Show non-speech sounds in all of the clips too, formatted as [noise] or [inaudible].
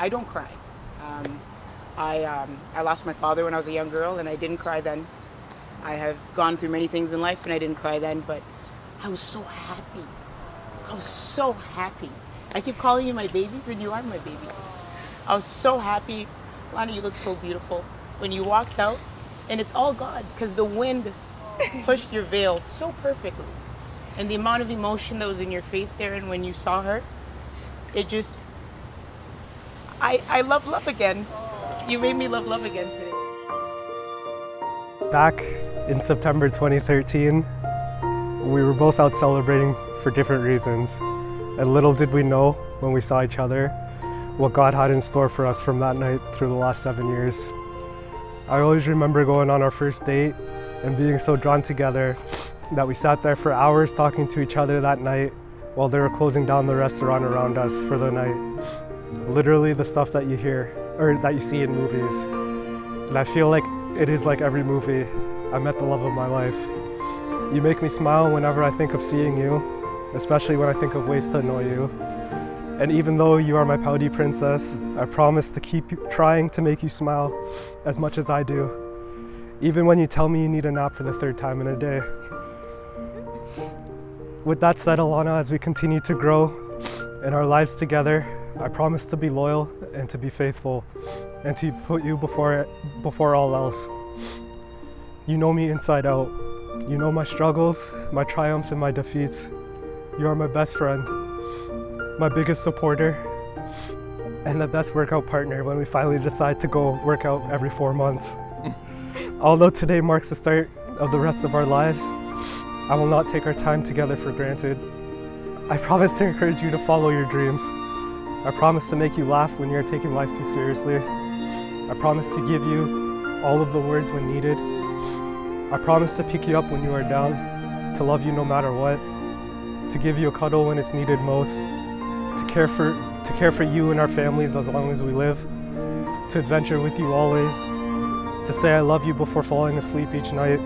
I don't cry. Um, I, um, I lost my father when I was a young girl and I didn't cry then. I have gone through many things in life and I didn't cry then, but I was so happy. I was so happy. I keep calling you my babies and you are my babies. I was so happy. Lana, you look so beautiful. When you walked out, and it's all God because the wind [laughs] pushed your veil so perfectly. And the amount of emotion that was in your face there and when you saw her, it just, I, I love love again. You made me love love again today. Back in September 2013, we were both out celebrating for different reasons. And little did we know when we saw each other what God had in store for us from that night through the last seven years. I always remember going on our first date and being so drawn together that we sat there for hours talking to each other that night while they were closing down the restaurant around us for the night. Literally the stuff that you hear or that you see in movies. And I feel like it is like every movie. I met the love of my life. You make me smile whenever I think of seeing you, especially when I think of ways to annoy you. And even though you are my pouty princess, I promise to keep trying to make you smile as much as I do. Even when you tell me you need a nap for the third time in a day. With that said, Alana, as we continue to grow in our lives together, I promise to be loyal and to be faithful and to put you before, before all else. You know me inside out. You know my struggles, my triumphs, and my defeats. You are my best friend, my biggest supporter, and the best workout partner when we finally decide to go work out every four months. [laughs] Although today marks the start of the rest of our lives, I will not take our time together for granted. I promise to encourage you to follow your dreams. I promise to make you laugh when you're taking life too seriously. I promise to give you all of the words when needed. I promise to pick you up when you are down, to love you no matter what, to give you a cuddle when it's needed most, to care for, to care for you and our families as long as we live, to adventure with you always, to say I love you before falling asleep each night,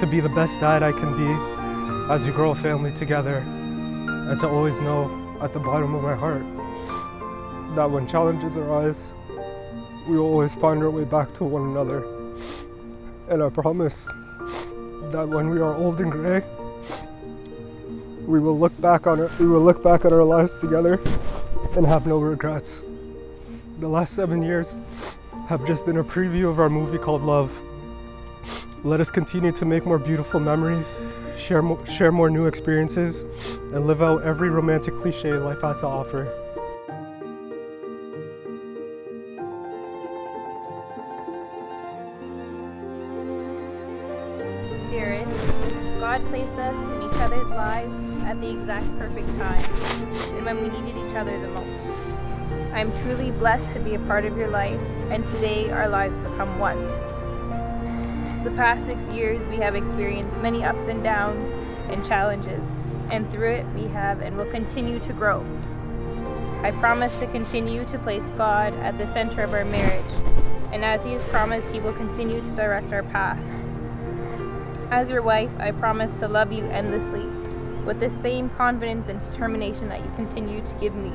to be the best dad I can be as we grow a family together, and to always know at the bottom of my heart that when challenges arise, we always find our way back to one another. And I promise that when we are old and gray, we will look back on. We will look back at our lives together and have no regrets. The last seven years have just been a preview of our movie called Love. Let us continue to make more beautiful memories, share more, share more new experiences, and live out every romantic cliche life has to offer. God placed us in each other's lives at the exact perfect time and when we needed each other the most. I am truly blessed to be a part of your life, and today our lives become one. The past six years, we have experienced many ups and downs and challenges, and through it, we have and will continue to grow. I promise to continue to place God at the center of our marriage, and as He has promised, He will continue to direct our path. As your wife, I promise to love you endlessly with the same confidence and determination that you continue to give me.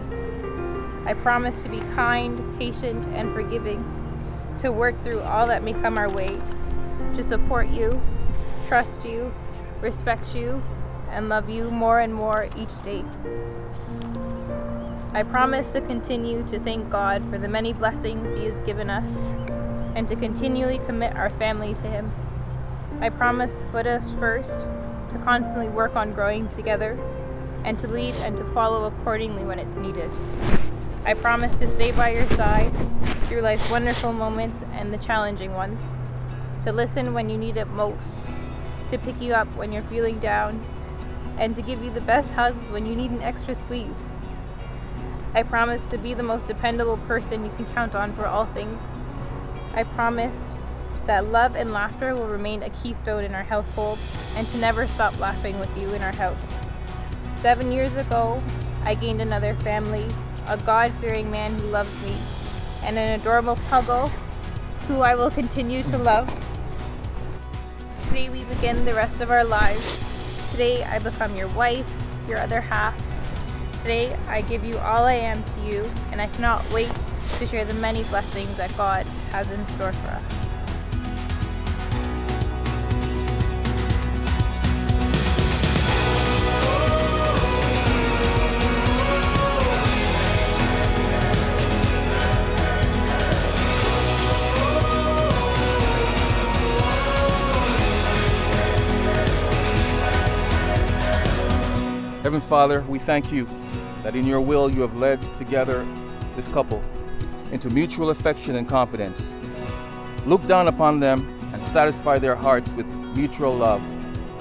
I promise to be kind, patient, and forgiving, to work through all that may come our way, to support you, trust you, respect you, and love you more and more each day. I promise to continue to thank God for the many blessings He has given us and to continually commit our family to Him. I promise to put us first, to constantly work on growing together, and to lead and to follow accordingly when it's needed. I promise to stay by your side through life's wonderful moments and the challenging ones, to listen when you need it most, to pick you up when you're feeling down, and to give you the best hugs when you need an extra squeeze. I promise to be the most dependable person you can count on for all things. I promise that love and laughter will remain a keystone in our household and to never stop laughing with you in our house. Seven years ago, I gained another family, a God fearing man who loves me, and an adorable puggle who I will continue to love. Today we begin the rest of our lives. Today I become your wife, your other half. Today I give you all I am to you, and I cannot wait to share the many blessings that God has in store for us. Heavenly Father, we thank you that in your will you have led together this couple into mutual affection and confidence. Look down upon them and satisfy their hearts with mutual love,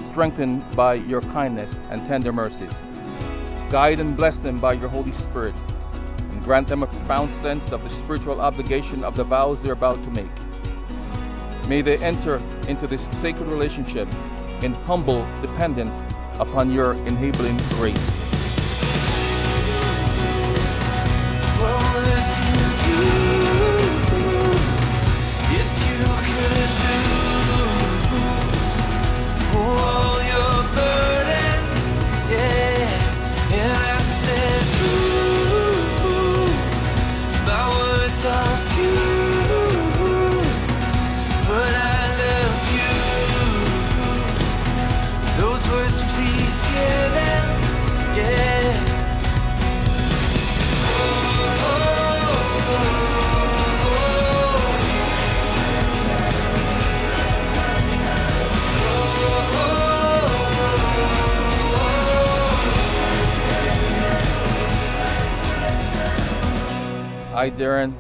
strengthened by your kindness and tender mercies. Guide and bless them by your Holy Spirit, and grant them a profound sense of the spiritual obligation of the vows they're about to make. May they enter into this sacred relationship in humble dependence upon your enabling grace. I, Darren.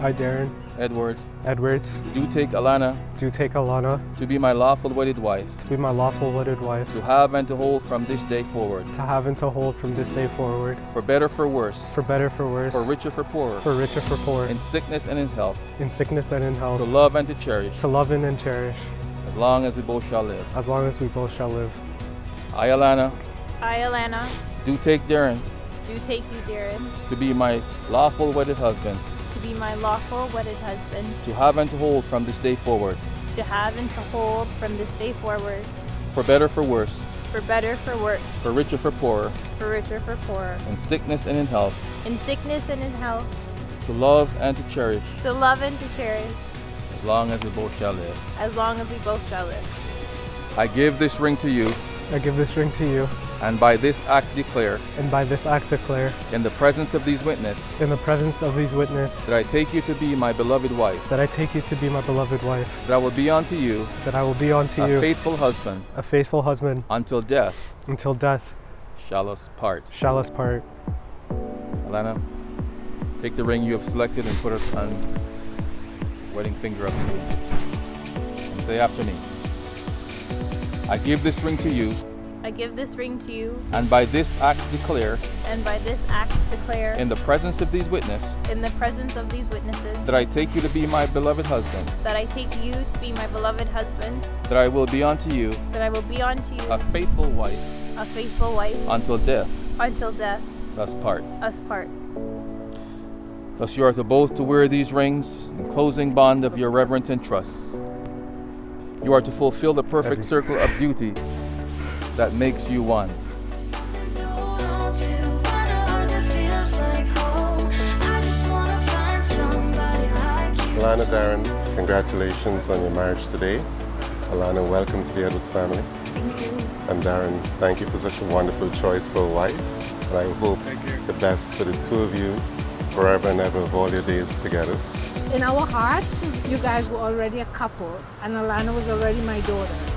I, Darren. Edwards, Edwards, do take Alana. Do take Alana. To be my lawful wedded wife, to be my lawful wedded wife, to have and to hold from this day forward, to have and to hold from this day forward, for better, for worse, for better, for worse, for richer, for poorer, for richer, for poor, in sickness and in health, in sickness and in health, to love and to cherish, to love and, and cherish, as long as we both shall live. as long as we both shall live. I, Alana, I, Alana, do take Darren do take you, Darren, to be my lawful wedded husband, to be my lawful wedded husband, to have and to hold from this day forward, to have and to hold from this day forward, for better, for worse, for better, for worse, for richer, for poorer, for richer, for poorer, in sickness and in health, in sickness and in health, to love and to cherish, to love and to cherish, as long as we both shall live. as long as we both shall live. I give this ring to you, I give this ring to you, and by this act declare, and by this act declare, in the presence of these witnesses, in the presence of these witnesses, that I take you to be my beloved wife, that I take you to be my beloved wife, that I will be unto you that I will be unto a you faithful husband a faithful husband until death until death shall us part. shall us part. Alana, take the ring you have selected and put it on wedding finger of you. And say after me. I give this ring to you, I give this ring to you, and by this act declare, and by this act declare, in the presence of these witnesses, in the presence of these witnesses, that I take you to be my beloved husband, that I take you to be my beloved husband, that I will be unto you that I will be unto you a faithful wife a faithful wife until death until death us part. us part. Thus you are to both to wear these rings in closing bond of your reverence and trust. You are to fulfill the perfect circle of duty that makes you one. to hold on to, find a heart that feels like home. I just wanna find somebody like you. Alana Darren, congratulations on your marriage today. Alana, welcome to the Edwards family. Thank you. And Darren, thank you for such a wonderful choice for a wife. And I hope the best for the two of you forever and ever of all your days together. in our hearts, you guys were already a couple, and Alana was already my daughter.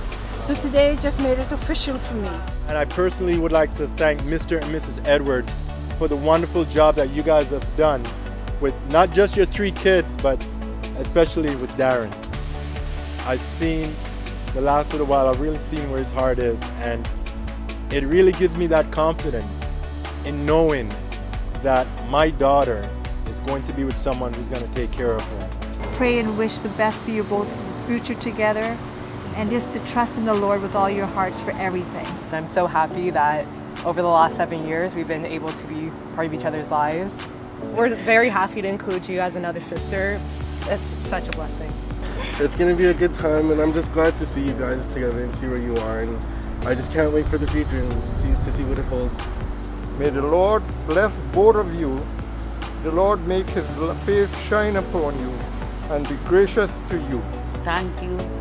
So today just made it official for me. And I personally would like to thank Mr. and Mrs. Edwards for the wonderful job that you guys have done with not just your three kids, but especially with Darren. I've seen the last little while, I've really seen where his heart is, and it really gives me that confidence in knowing that my daughter is going to be with someone who's going to take care of her. pray and wish the best for your both future together and just to trust in the Lord with all your hearts for everything. I'm so happy that over the last seven years we've been able to be part of each other's lives. We're very happy to include you as another sister. It's such a blessing. It's gonna be a good time, and I'm just glad to see you guys together and see where you are. And I just can't wait for the future and see, to see what it holds. May the Lord bless both of you the Lord make his face shine upon you and be gracious to you. Thank you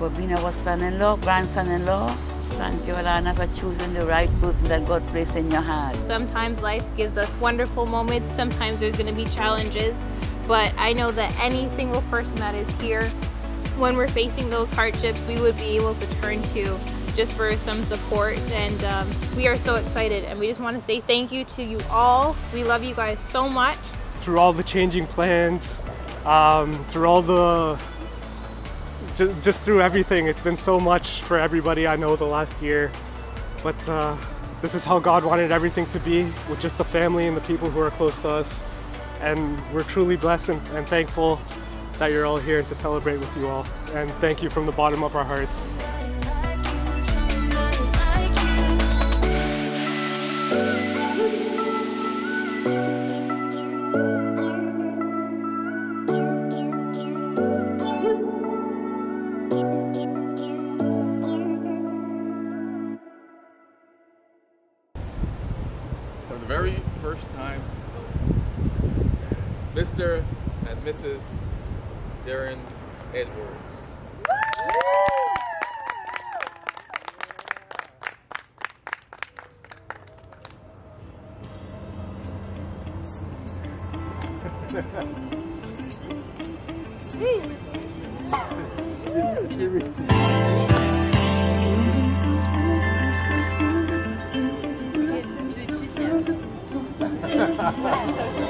for being our son-in-law, grandson-in-law. Thank you, Alana, for choosing the right person that God placed in your heart. Sometimes life gives us wonderful moments, sometimes there's going to be challenges, but I know that any single person that is here, when we're facing those hardships, we would be able to turn to just for some support. And um, we are so excited, and we just want to say thank you to you all. We love you guys so much. through all the changing plans, um, through all the, ju- just through everything. It's been so much for everybody I know the last year. But uh, this is how God wanted everything to be with just the family and the people who are close to us. And we're truly blessed and, and thankful that you're all here and to celebrate with you all. And thank you from the bottom of our hearts. Darren Edwards. [laughs] [laughs]